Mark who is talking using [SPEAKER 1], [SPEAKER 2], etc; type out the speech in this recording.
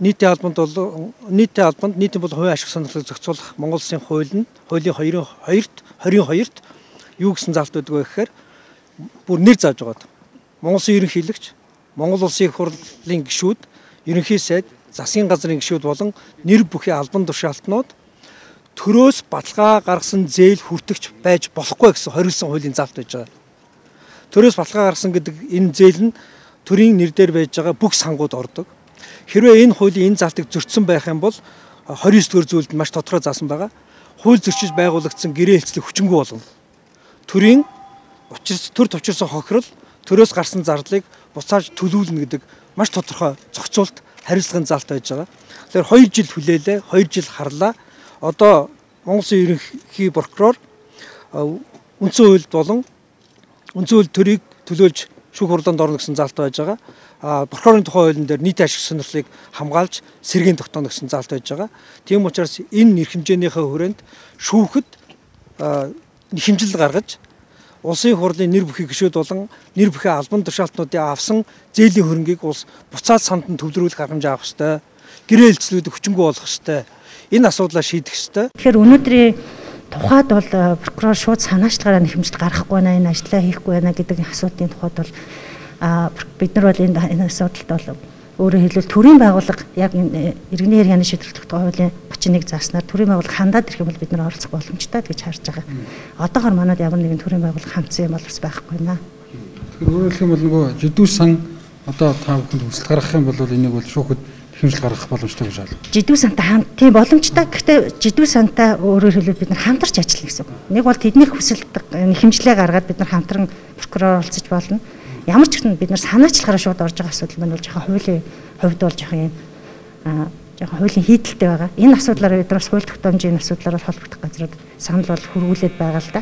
[SPEAKER 1] нийтийн албанд бол нийтийн албанд нийтийн бол хувийн ашиг сонирхлыг зохицуулах Монгол Улсын хууль нь хуулийн 22-т 22-т юу гэсэн залт байдаг вэ гэхээр бүр нэр зааж байгаад Монгол Улсын ерөнхийлөгч Монгол Улсын хурлын гишүүд ерөнхий сайд засгийн газрын гишүүд болон нэр бүхий албан тушаалтнууд төрөөс баталгаа гаргасан зээл хүртэгч байж болохгүй гэсэн хориглосон хуулийн залт байж байгаа. Төрөөс баталгаа гаргасан гэдэг энэ зээл нь төрийн нэр дээр байж байгаа бүх сангууд ордог. Хэрвээ энэ хуулийн энэ залтыг зөрчсөн байх юм бол 29 дугаар зүйлд маш тодорхой заасан байгаа. Хууль зөрчиж байгуулагдсан гэрээ хэлцлэг хүчингү болно. Төрийн учирс төр төвчөрсөн хохирол төрөөс гарсан зарлыг буцааж төлүүлнэ гэдэг маш тодорхой зохицуулт хариуцлагын залт байж байгаа. Тэгэхээр 2 жил хүлээлээ, 2 жил харлаа. Одоо Монгол Улсын ерөнхий прокурор үндсэн хуульд болон үндсэн хууль төрийг төлөөлж шүүх хурлаанд орно гэсэн залт байж байгаа прокурорын тухай хуулийн дээр нийт ашиг сонирхлыг хамгаалж сэргийн тогтооно гэсэн заалт байж байгаа. Тийм учраас энэ нэр хэмжээнийхээ хүрээнд шүүхэд хэмжил гаргаж улсын хурлын нэр бүхий гишүүд болон нэр бүхий албан тушаалтнуудын авсан зээлийн хөрөнгийг улс буцаад санд нь төвлөрүүлэх аргамж авах ёстой. Гэрээ хэлцлүүд хүчингү болох ёстой. Энэ асуудлаа шийдэх ёстой.
[SPEAKER 2] Тэгэхээр өнөөдрийн тухайд бол прокурор шууд санаачлагаараа хэмжилт гаргахгүй байна, энэ ажлаа хийхгүй байна гэдэг асуудлын тухайд бол бид нар бол энэ асуудалд бол өөрөөр хэлбэл төрийн байгууллага яг иргэний хэргийн шийдвэрлэх хуулийн 31 зааснаар төрийн байгууллага хандаад ирэх юм бол бид нар оролцох боломжтой гэж харж байгаа. Одоогор манад ямар нэгэн төрийн байгууллага хандсан юм бол бас байхгүй наа.
[SPEAKER 3] Тэгэхээр өөрөөр хэлбэл нөгөө жидүү сан одоо та бүхэнд хүсэл гаргах юм бол энийг бол шүүхэд хэмжил гаргах боломжтой гэж байна.
[SPEAKER 2] Жидүү сантай хамт тийм боломжтой. Гэхдээ жидүү сантай өөрөөр хэлбэл бид нар хамтарч ажиллана гэсэн үг. Нэг бол тэдний хүсэлт хэмжлээ гаргаад бид нар хамтран прокурор олцож болно ямар ч гэсэн бид нар санаачлахаараа шууд орж байгаа асуудал маань бол жоохон хуулийн хувьд бол жоохон юм аа жоохон хуулийн хийдэлтэй байгаа. Энэ асуудлаараа бид нар хууль тогтоомжийн асуудлаараа холбогдох газрууд санал бол хөрвүүлээд байгаа л да.